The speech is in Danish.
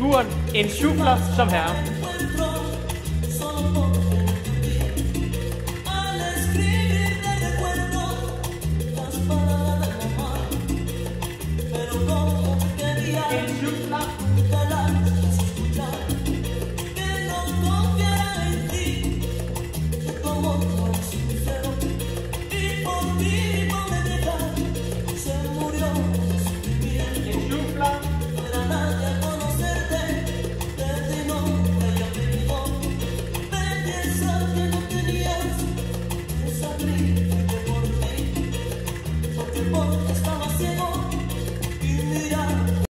figuren en sjufler som herre. En escribir Thank you.